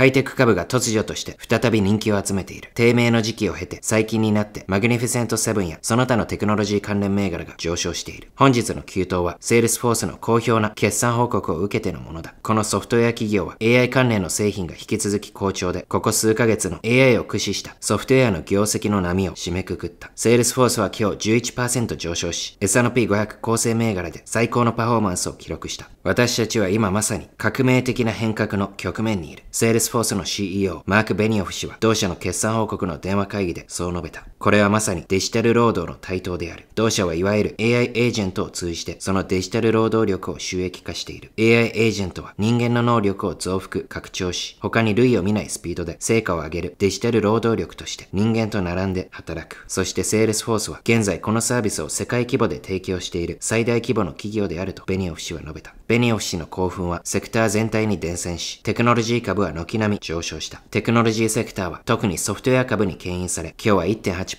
ハイテク株が突如として再び人気を集めている。低迷の時期を経て最近になってマグニフィセント7やその他のテクノロジー関連銘柄が上昇している。本日の急騰はセールスフォースの好評な決算報告を受けてのものだ。このソフトウェア企業は AI 関連の製品が引き続き好調で、ここ数ヶ月の AI を駆使したソフトウェアの業績の波を締めくくった。セールスフォースは今日11%上昇し、S&P500 構成銘柄で最高のパフォーマンスを記録した。私たちは今まさに革命的な変革の局面にいる。セールスフォースの CEO、マーク・ベニオフ氏は同社の決算報告の電話会議でそう述べた。これはまさにデジタル労働の台頭である。同社はいわゆる AI エージェントを通じてそのデジタル労働力を収益化している。AI エージェントは人間の能力を増幅、拡張し、他に類を見ないスピードで成果を上げるデジタル労働力として人間と並んで働く。そしてセールスフォースは現在このサービスを世界規模で提供している最大規模の企業であるとベニオフ氏は述べた。ベニオフ氏の興奮はセクター全体に伝染し、テクノロジー株は軒並み上昇した。テクノロジーセクターは特にソフトウェア株に牽引され、今日は1.8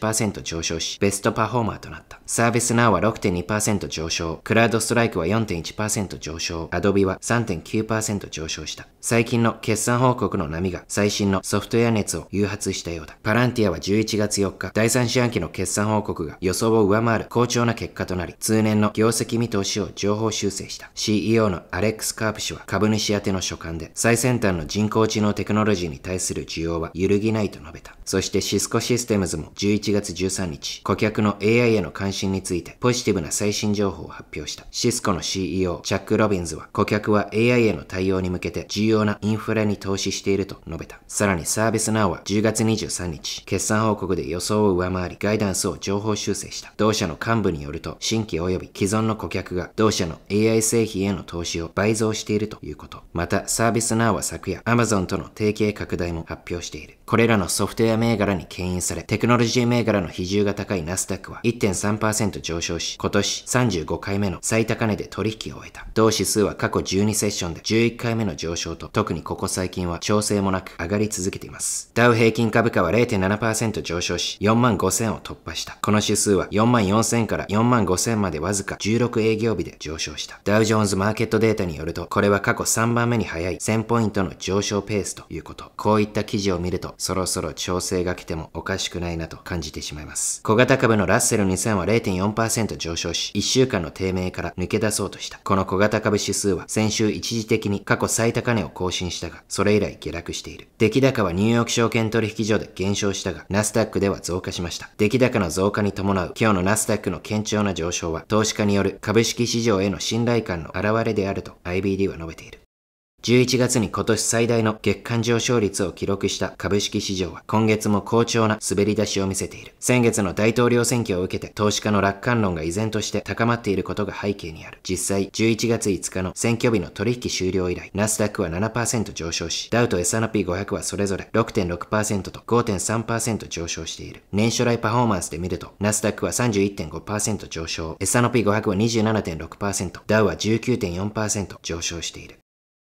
上昇し、ベストパフォーマーとなった。サービスナウは6.2%上昇、クラウドストライクは4.1%上昇、アドビは3.9%上昇した。最近の決算報告の波が最新のソフトウェア熱を誘発したようだ。パランティアは11月4日、第3四半期の決算報告が予想を上回る好調な結果となり、通年の業績見通しを情報修正した。CEO のアレックス・カープ氏は株主宛ての書簡で、最先端の人工知能テクノロジーに対する需要は揺るぎないと述べた。そしてシスコシステムズも11 1月13日、顧客の AI への関心についてポジティブな最新情報を発表した。シスコの CEO、チャック・ロビンズは、顧客は AI への対応に向けて重要なインフラに投資していると述べた。さらにサービスナウは10月23日、決算報告で予想を上回り、ガイダンスを情報修正した。同社の幹部によると、新規及び既存の顧客が同社の AI 製品への投資を倍増しているということ。また、サービスナウは昨夜、Amazon との提携拡大も発表している。これらのソフトウェア銘柄に牽引され、テクノロジー銘柄の比重が高いナスダックは1.3%上昇し、今年35回目の最高値で取引を終えた。同指数は過去12セッションで11回目の上昇と、特にここ最近は調整もなく上がり続けています。ダウ平均株価は0.7%上昇し、4万5000を突破した。この指数は4万4000から4万5000までわずか16営業日で上昇した。ダウジョーンズマーケットデータによると、これは過去3番目に早い1000ポイントの上昇ペースということ。こういった記事を見ると、そろそろ調整が来てもおかしくないなと感じじてしまいます。小型株のラッセル2000は0.4%上昇し、1週間の低迷から抜け出そうとした。この小型株指数は先週一時的に過去最高値を更新したが、それ以来下落している。出来高はニューヨーク証券取引所で減少したが、ナスダックでは増加しました。出来高の増加に伴う今日のナスダックの堅調な上昇は、投資家による株式市場への信頼感の表れであると IBD は述べている。11月に今年最大の月間上昇率を記録した株式市場は今月も好調な滑り出しを見せている。先月の大統領選挙を受けて投資家の楽観論が依然として高まっていることが背景にある。実際、11月5日の選挙日の取引終了以来、ナスダックは7%上昇し、ダウと S&P500 はそれぞれ6.6%と5.3%上昇している。年初来パフォーマンスで見ると、ナスダックは31.5%上昇、S&P500 は27.6%、ダウは19.4%上昇している。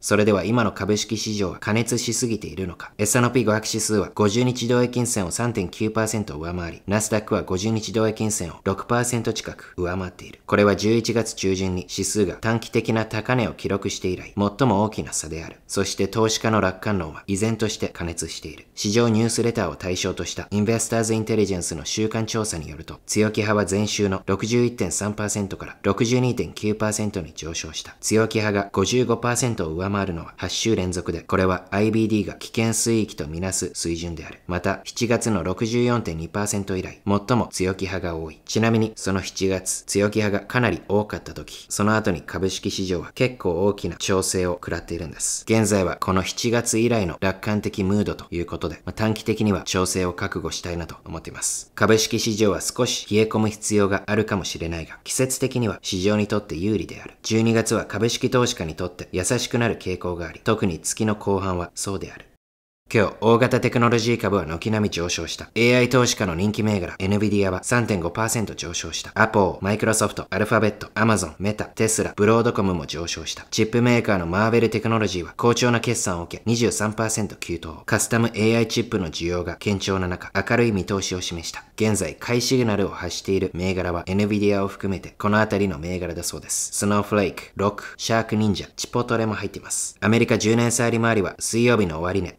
それでは今の株式市場は加熱しすぎているのか ?S&P500 指数は50日同平均線を3.9%上回り、ナスダックは50日同平均線を6%近く上回っている。これは11月中旬に指数が短期的な高値を記録して以来、最も大きな差である。そして投資家の楽観論は依然として加熱している。市場ニュースレターを対象としたインベスターズインテリジェンスの週間調査によると、強気派は前週の61.3%から62.9%に上昇した。強気派が55%を上回回るのは8週連続で、これは IBD が危険水域とみなす水準である。また、7月の64.2%以来、最も強気派が多い。ちなみに、その7月、強気派がかなり多かった時、その後に株式市場は結構大きな調整を食らっているんです。現在はこの7月以来の楽観的ムードということで、まあ、短期的には調整を覚悟したいなと思っています。株式市場は少し冷え込む必要があるかもしれないが、季節的には市場にとって有利である。12月は株式投資家にとって優しくなる傾向があり、特に月の後半はそうである。今日、大型テクノロジー株は軒並み上昇した。AI 投資家の人気銘柄、NVIDIA は3.5%上昇した。Apple、Microsoft、アルファベット、Amazon、メタ、テスラ、ブロードコムも上昇した。チップメーカーのマーベルテクノロジーは好調な決算を受け23%急騰。カスタム AI チップの需要が堅調な中、明るい見通しを示した。現在、買いシグナルを発している銘柄は NVIDIA を含めてこの辺りの銘柄だそうです。スノーフレーク、ロック、シャーク忍者、チポトレも入っています。アメリカ10年債利回りは水曜日の終値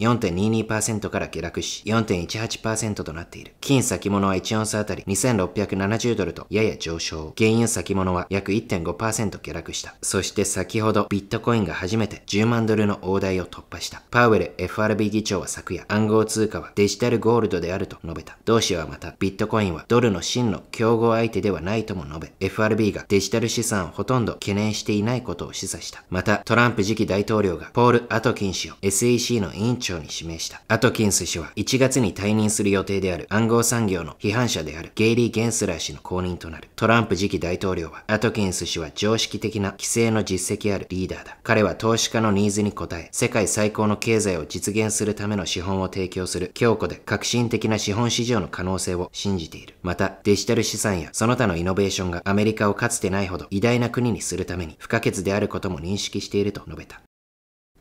4.22%から下落し4.18%となっている。金先物は1オンスあたり2670ドルとやや上昇。原油先物は約1.5%下落した。そして先ほどビットコインが初めて10万ドルの大台を突破した。パウエル FRB 議長は昨夜暗号通貨はデジタルゴールドであると述べた。同氏はまたビットコインはドルの真の競合相手ではないとも述べ、FRB がデジタル資産をほとんど懸念していないことを示唆した。また、トランプ次期大統領がポール・アトキン氏を SEC の委員長に指名した。アトキンス氏は1月に退任する予定である暗号産業の批判者であるゲイリー・ゲンスラー氏の後任となる。トランプ次期大統領は、アトキンス氏は常識的な規制の実績あるリーダーだ。彼は投資家のニーズに応え、世界最高の経済を実現するための資本を提供する強固で革新的な資本市場の可能性を信じている。また、デジタル資産やその他のイノベーションがアメリカをかつてないほど偉大な国にするために不可欠であることも認識していると述べた。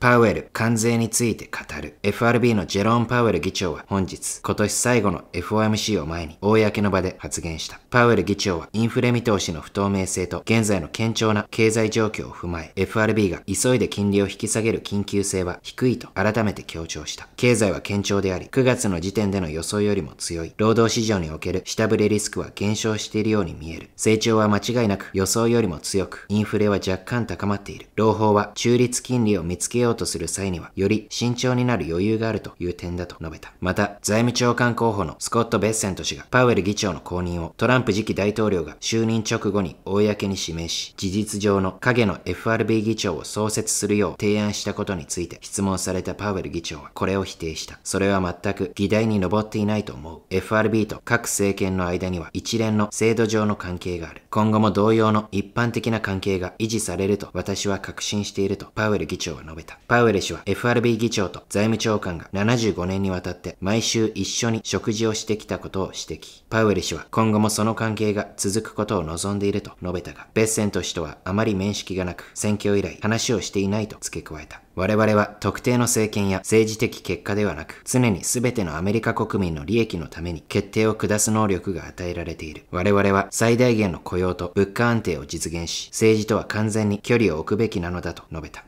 パウエル、関税について語る。FRB のジェローン・パウエル議長は本日、今年最後の FOMC を前に、公の場で発言した。パウエル議長は、インフレ見通しの不透明性と、現在の堅調な経済状況を踏まえ、FRB が急いで金利を引き下げる緊急性は低いと改めて強調した。経済は堅調であり、9月の時点での予想よりも強い。労働市場における下振れリスクは減少しているように見える。成長は間違いなく予想よりも強く、インフレは若干高まっている。朗報は中立金利を見つけよううとする際には、より慎重になる余裕があるという点だと述べた。また、財務長官候補のスコット・ベッセント氏が、パウエル議長の後任をトランプ次期大統領が就任直後に公に指名し、事実上の影の FRB 議長を創設するよう提案したことについて質問されたパウエル議長はこれを否定した。それは全く議題に上っていないと思う。FRB と各政権の間には一連の制度上の関係がある。今後も同様の一般的な関係が維持されると私は確信しているとパウエル議長は述べた。パウエル氏は FRB 議長と財務長官が75年にわたって毎週一緒に食事をしてきたことを指摘。パウエル氏は今後もその関係が続くことを望んでいると述べたが、ベッセント氏とはあまり面識がなく、選挙以来話をしていないと付け加えた。我々は特定の政権や政治的結果ではなく、常に全てのアメリカ国民の利益のために決定を下す能力が与えられている。我々は最大限の雇用と物価安定を実現し、政治とは完全に距離を置くべきなのだと述べた。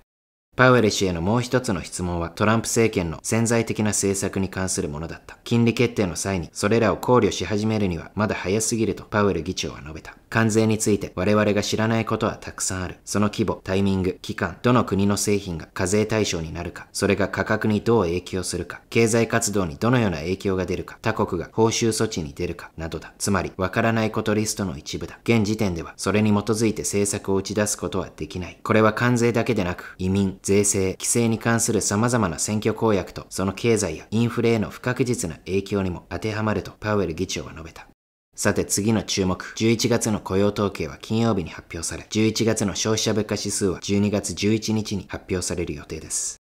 パウエル氏へのもう一つの質問はトランプ政権の潜在的な政策に関するものだった。金利決定の際にそれらを考慮し始めるにはまだ早すぎるとパウエル議長は述べた。関税について我々が知らないことはたくさんある。その規模、タイミング、期間、どの国の製品が課税対象になるか、それが価格にどう影響するか、経済活動にどのような影響が出るか、他国が報酬措置に出るか、などだ。つまり、わからないことリストの一部だ。現時点では、それに基づいて政策を打ち出すことはできない。これは関税だけでなく、移民、税制、規制に関する様々な選挙公約と、その経済やインフレへの不確実な影響にも当てはまるとパウエル議長は述べた。さて次の注目。11月の雇用統計は金曜日に発表され、11月の消費者物価指数は12月11日に発表される予定です。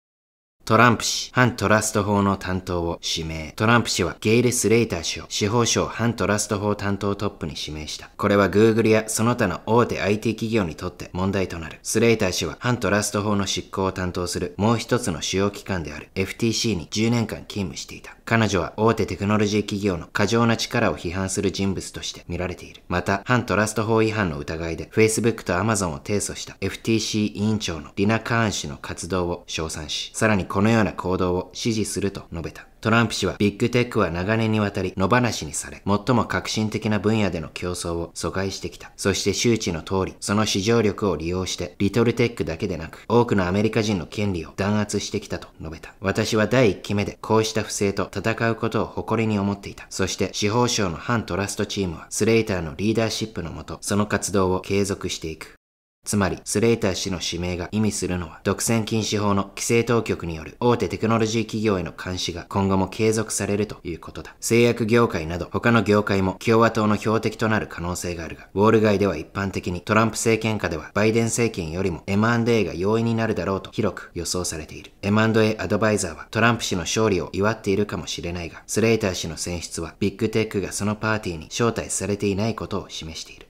トランプ氏、反トラスト法の担当を指名。トランプ氏はゲイル・スレイター氏を司法省反トラスト法担当トップに指名した。これは Google やその他の大手 IT 企業にとって問題となる。スレイター氏は反トラスト法の執行を担当するもう一つの主要機関である FTC に10年間勤務していた。彼女は大手テクノロジー企業の過剰な力を批判する人物として見られている。また、反トラスト法違反の疑いで Facebook と Amazon を提訴した FTC 委員長のリナ・カーン氏の活動を称賛し、さらにこのような行動を支持すると述べた。トランプ氏はビッグテックは長年にわたり野放しにされ、最も革新的な分野での競争を阻害してきた。そして周知の通り、その市場力を利用して、リトルテックだけでなく、多くのアメリカ人の権利を弾圧してきたと述べた。私は第1期目でこうした不正と戦うことを誇りに思っていた。そして司法省の反トラストチームは、スレイターのリーダーシップのもと、その活動を継続していく。つまり、スレイター氏の指名が意味するのは、独占禁止法の規制当局による大手テクノロジー企業への監視が今後も継続されるということだ。製薬業界など他の業界も共和党の標的となる可能性があるが、ウォール街では一般的にトランプ政権下ではバイデン政権よりも M&A が容易になるだろうと広く予想されている。M&A アドバイザーはトランプ氏の勝利を祝っているかもしれないが、スレイター氏の選出はビッグテックがそのパーティーに招待されていないことを示している。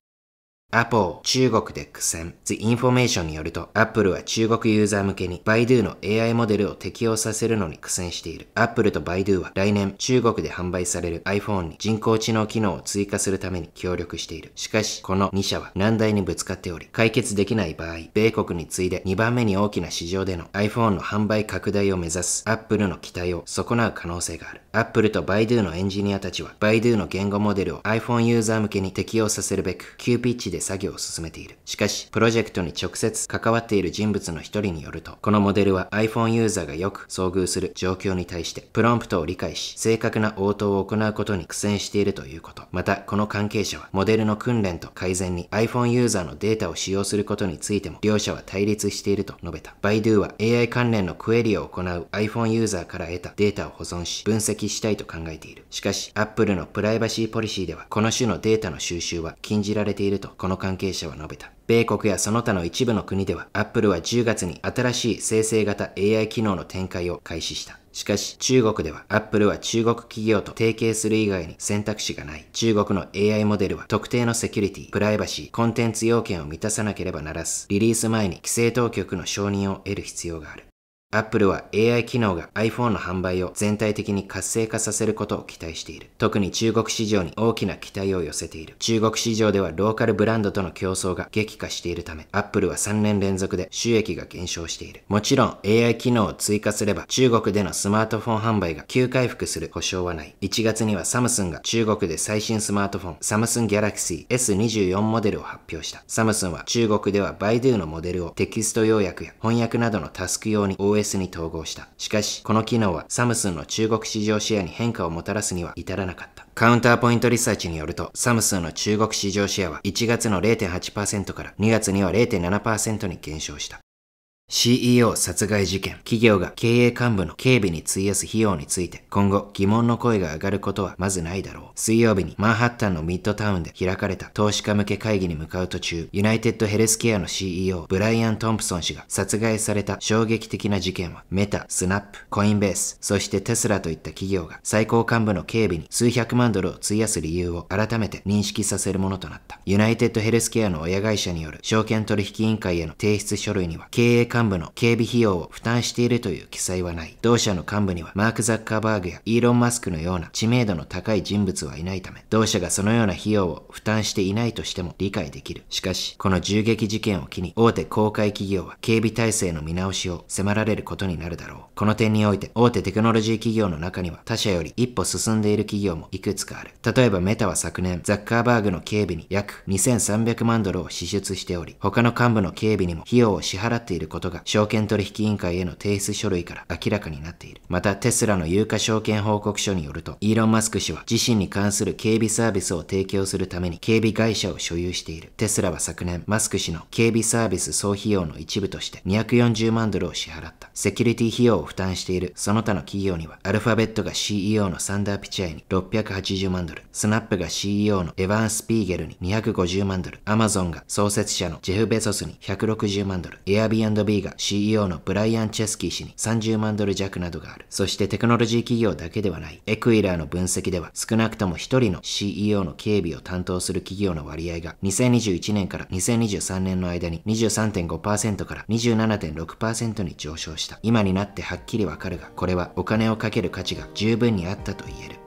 Apple 中国で苦戦。The Information によると Apple は中国ユーザー向けに Baidu の AI モデルを適用させるのに苦戦している。Apple と Baidu は来年中国で販売される iPhone に人工知能機能を追加するために協力している。しかしこの2社は難題にぶつかっており解決できない場合米国に次いで2番目に大きな市場での iPhone の販売拡大を目指す Apple の期待を損なう可能性がある。Apple と Baidu のエンジニアたちは Baidu の言語モデルを iPhone ユーザー向けに適用させるべく急ピッチで作業を進めている。しかし、プロジェクトに直接関わっている人物の一人によると、このモデルは iPhone ユーザーがよく遭遇する状況に対して、プロンプトを理解し、正確な応答を行うことに苦戦しているということ。また、この関係者は、モデルの訓練と改善に iPhone ユーザーのデータを使用することについても、両者は対立していると述べた。Baidu は AI 関連のクエリを行う iPhone ユーザーから得たデータを保存し、分析したいと考えている。しかし、Apple のプライバシーポリシーでは、この種のデータの収集は禁じられていると、このの関係者は述べた。米国やその他の一部の国では、Apple は10月に新しい生成型 AI 機能の展開を開始した。しかし中国では Apple は中国企業と提携する以外に選択肢がない。中国の AI モデルは特定のセキュリティ、プライバシー、コンテンツ要件を満たさなければならず、リリース前に規制当局の承認を得る必要がある。Apple は AI 機能が iPhone の販売を全体的に活性化させることを期待している。特に中国市場に大きな期待を寄せている。中国市場ではローカルブランドとの競争が激化しているため、Apple は3年連続で収益が減少している。もちろん AI 機能を追加すれば中国でのスマートフォン販売が急回復する保証はない。1月にはサムスンが中国で最新スマートフォン、サムスンギャラクシー S24 モデルを発表した。サムスンは中国ではバイドゥのモデルをテキスト要約や翻訳などのタスク用に OS OS に統合した。しかし、この機能はサムスンの中国市場シェアに変化をもたらすには至らなかった。カウンターポイントリサーチによると、サムスンの中国市場シェアは1月の0.8%から2月には0.7%に減少した。CEO 殺害事件、企業が経営幹部の警備に費やす費用について今後疑問の声が上がることはまずないだろう。水曜日にマンハッタンのミッドタウンで開かれた投資家向け会議に向かう途中、ユナイテッドヘルスケアの CEO ブライアン・トンプソン氏が殺害された衝撃的な事件はメタ、スナップ、コインベース、そしてテスラといった企業が最高幹部の警備に数百万ドルを費やす理由を改めて認識させるものとなった。ユナイテッドヘルスケアの親会社による証券取引委員会への提出書類には経営幹幹部の警備費用を負担しているという記載はない。同社の幹部にはマーク・ザッカーバーグやイーロン・マスクのような知名度の高い人物はいないため、同社がそのような費用を負担していないとしても理解できる。しかし、この銃撃事件を機に大手公開企業は警備体制の見直しを迫られることになるだろう。この点において大手テクノロジー企業の中には他社より一歩進んでいる企業もいくつかある。例えばメタは昨年、ザッカーバーグの警備に約2300万ドルを支出しており、他の幹部の警備にも費用を支払っていることが証券取引委員会への提出書類から明らかになっている。またテスラの有価証券報告書によると、イーロン・マスク氏は自身に関する警備サービスを提供するために警備会社を所有している。テスラは昨年、マスク氏の警備サービス総費用の一部として240万ドルを支払った。セキュリティ費用を負担しているその他の企業には、アルファベットが CEO のサンダー・ピチャイに680万ドル、スナップが CEO のエヴァン・スピーゲルに250万ドル、アマゾンが創設者のジェフ・ベソスに160万ドル、Airbnb が CEO のブライアン・チェスキー氏に30万ドル弱などがある。そしてテクノロジー企業だけではない。エクイラーの分析では少なくとも1人の CEO の警備を担当する企業の割合が2021年から2023年の間に23.5%から27.6%に上昇した。今になってはっきりわかるが、これはお金をかける価値が十分にあったと言える。